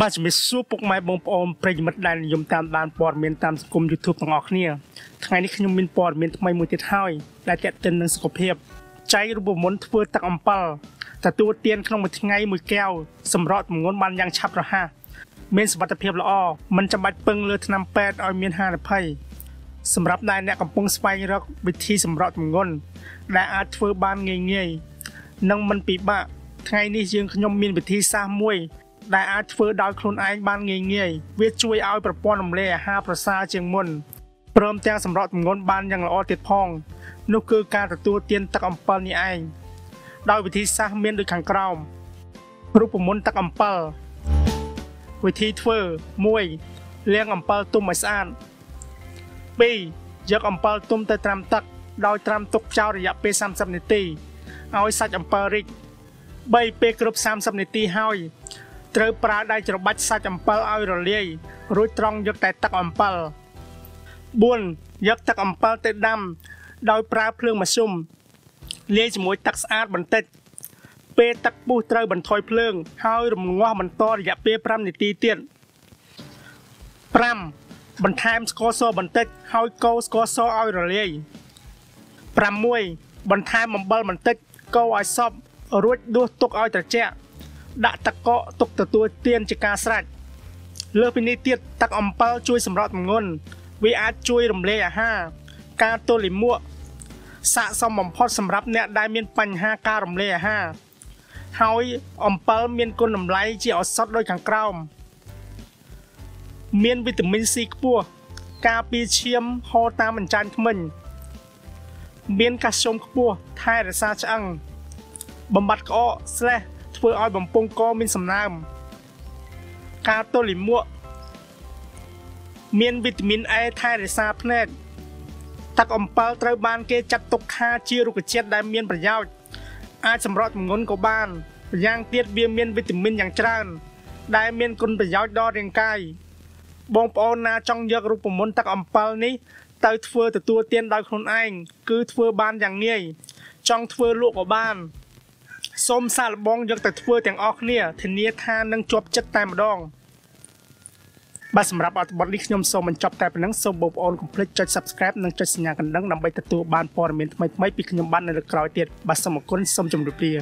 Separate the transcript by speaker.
Speaker 1: បាទជំរាបសួរពុកម៉ែបងប្អូនប្រិយមិត្តដែលនិយមតាមដានព័ត៌មានតាមសង្គម YouTube ទាំងអស់គ្នាថ្ងៃនេះខ្ញុំមានព័ត៌មានថ្មីមួយទៀតហើយដែលទាក់ទិននឹងសុខភាពចៃរូបមន្តធ្វើទឹកអំពិលទទួលទានក្នុងមួយថ្ងៃមួយកែវសម្រក់ទម្ងន់បានយ៉ាងឆាប់រហ័សមានសុវត្ថិភាពល្អមិនចាំបាច់ពឹងលើថ្នាំពេទ្យឲ្យមានហានិភ័យសម្រាប់ដែលអ្នកកំពុងស្វែងរកវិធីសម្រក់ទម្ងន់ដែលអាចធ្វើបានងាយងាយនិងមិនពិបាកថ្ងៃនេះយើងខ្ញុំមានវិធីសាស្ត្រមួយ ដែលអាចធ្វើដោយខ្លួនឯងបានងាយងាយវាជួយឲ្យប្រព័ន្ធរំលាយអាហារប្រសើរជាងមុនព្រមទាំងសម្រក់ទម្ងន់បានយ៉ាងល្អទៀតផងនោះគឺការទទួលទានទឹកអំពិលនេះឯងដោយវិធីសាស្ត្រមានដូចខាងក្រោមរូបមន្តទឹកអំពិលវិធីធ្វើ1លាងអំពិលទុំឲ្យស្អាត2យកអំពិលទុំទៅត្រាំទឹក ដោយត្រាំទុកចោលរយៈពេល30នាទីឲ្យសាច់អំពិលរីក3ពេលគ្រប់30នាទីហើយ ត្រូវប្រើដៃច្របាច់សាច់អំពិលឲ្យរលាយរួចត្រង់យកតែទឹកអំពិល4យកទឹកអំពិលទៅដាំ ដោយប្រើភ្លើងមធ្យមលាយជាមួយទឹកស្អាតបន្តិច ពេលទឹកពុះត្រូវបន្ថយភ្លើង ហើយរំងាស់បន្តរយៈពេល5នាទីទៀត5បន្ថែមស្ករសបន្តិច ហើយកូរស្ករសឲ្យរលាយ6បន្ថែមអំបិលបន្តិចកូរឲ្យសព្វរួចដួសទុកឲ្យត្រជាក់ ដាក់ទឹកកកទុកទទួលទានជាការស្រេចលើសពីនេះទៀតទឹកអំពិលជួយសម្រក់ទម្ងន់វាអាចជួយរំលាយអាហារការទល់លាមកស័កសមបំផុតសម្រាប់អ្នកដែលមានបញ្ហាការរំលាយអាហារហើយអំពិលមានគុណតម្លៃជាឱសថដូចខាងក្រោមមានវីតាមីន C ខ្ពស់ការពារឈាមហូរតាមអញ្ចាញធ្មេញមានកាល់ស្យូមខ្ពស់ថែរក្សាឆ្អឹងបំបត្តិក្អកស្លេះ ធ្វើឲ្យបំពង់កមានសំណើមការទល់លាមកមានវីតាមីន A ថែរក្សាភ្នែកទឹកអំពិលត្រូវបានគេចាត់ទុកថាជារុក្ខជាតិដែលមានប្រយោជន៍អាចសម្រក់ទម្ងន់ក៏បានម្យ៉ាងទៀតវាមានវីតាមីនយ៉ាងច្រើន ដែលមានគុណប្រយោជន៍ដល់រាងកាយបងប្អូនណាចង់យករូបមន្តទឹកអំពិលនេះទៅធ្វើទទួលទានដោយខ្លួនឯងគឺធ្វើបានយ៉ាងងាយចង់ធ្វើលក់ក៏បាន សូមសាកល្បងយកទៅធ្វើទាំងអស់គ្នាធានាថានឹងជាប់ចិត្តតែម្ដងបាទសម្រាប់អត្ថបទនេះខ្ញុំសូមបញ្ចប់តែប៉ុណ្ណឹងសូមបងប្អូនកុំភ្លេចចុច Subscribe និងចុចសញ្ញាកណ្ដឹងដើម្បីទទួលបានព័ត៌មានថ្មីៗពីខ្ញុំបាននៅលើក្រោយទៀតបាទសូមអរគុណសូមជម្រាបលា